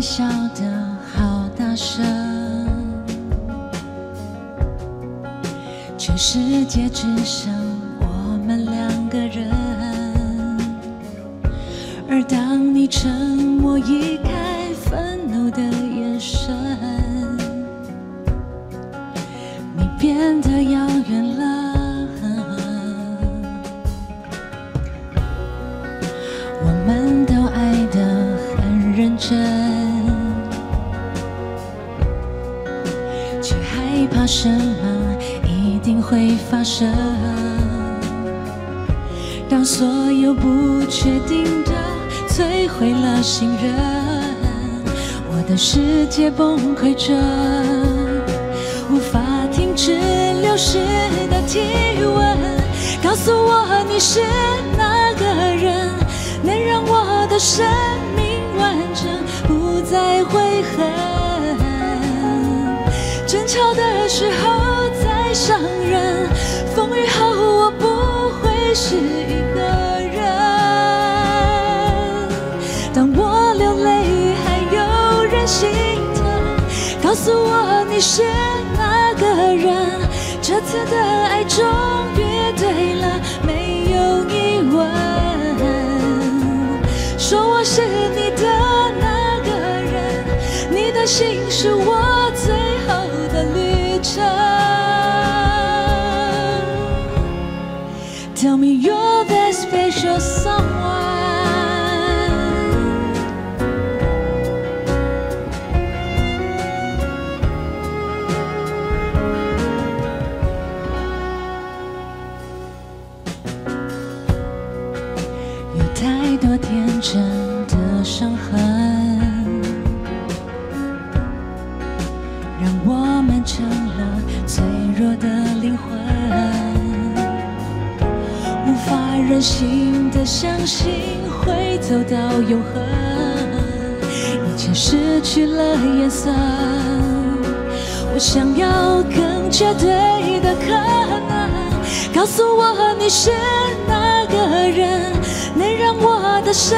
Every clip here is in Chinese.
笑得好大声，全世界只剩我们两个人。而当你沉默移开愤怒的眼神，你变得遥远了。我们都爱得很认真，什么一定会发生。当所有不确定的摧毁了信任，我的世界崩溃着，无法停止流失的体温。告诉我你是哪个人，能让我的生命完整，不再悔恨。争吵的伤人，风雨后我不会是一个人。当我流泪，还有人心疼。告诉我你是哪个人？这次的爱终于对了，没有疑问。说我是你的那个人，你的心是我最 me you're that special someone。有太多天真的伤痕，让我们成了脆弱的灵魂，任性的相信会走到永恒，一切失去了颜色。我想要更绝对的可能，告诉我你是哪个人，能让我的生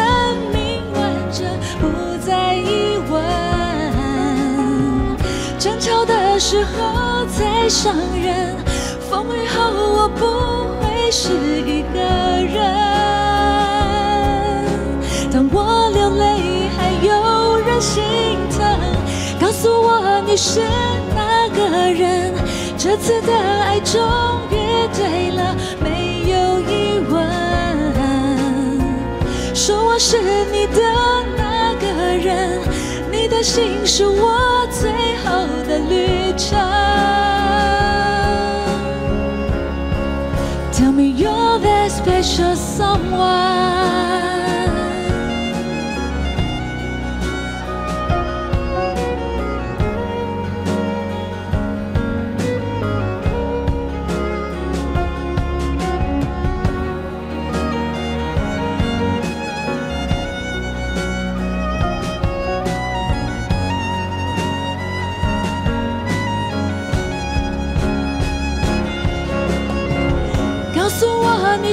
命完整，不再疑问。争吵的时候再伤人，风雨后我不会是一个人。当我流泪，还有人心疼。告诉我你是哪个人？这次的爱终于对了，没有疑问。说我是你的那个人，你的心是我最后的旅程。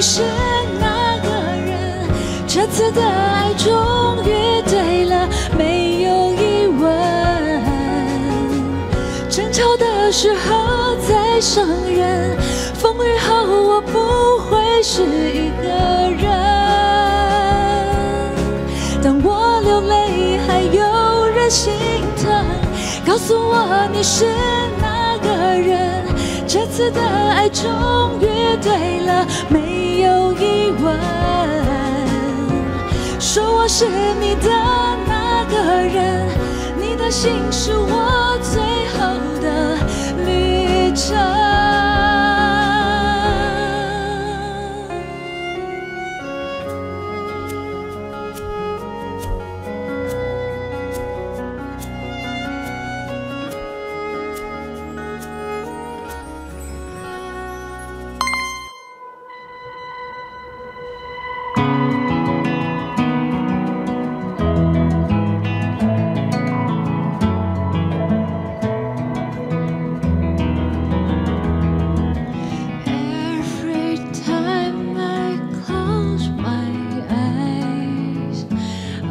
你是哪个人？这次的爱终于对了，没有疑问。争吵的时候再伤人，风雨后我不会是一个人。当我流泪，还有人心疼。告诉我你是哪个人？这次的爱终于对了，是你的那个人，你的心是我最后的旅程。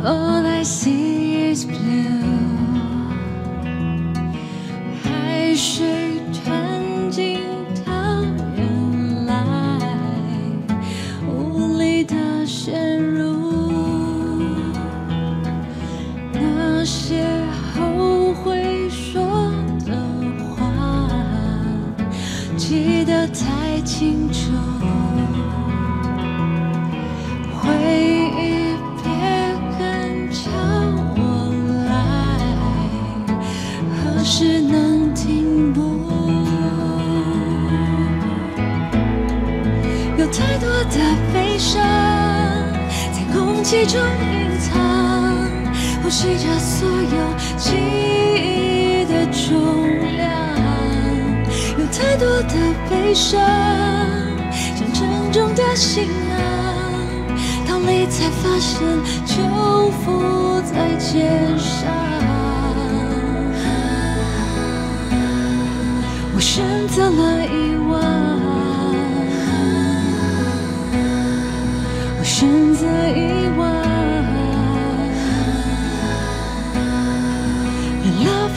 All I see 其中隐藏，呼吸着所有记忆的重量。有太多的悲伤，像沉重的行囊，逃离才发现就负在肩上。我选择了遗忘。我选择遗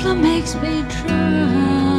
love makes me drown。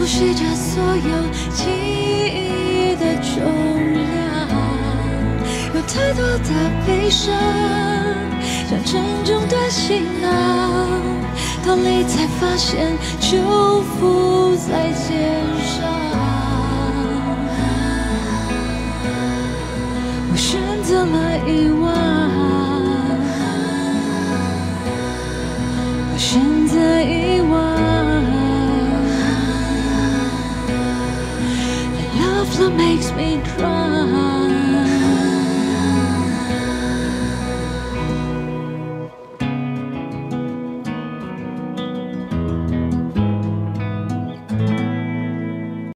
呼吸着所有记忆的重量。有太多的悲伤像沉重的行囊，逃离才发现就不再见 that makes me cry.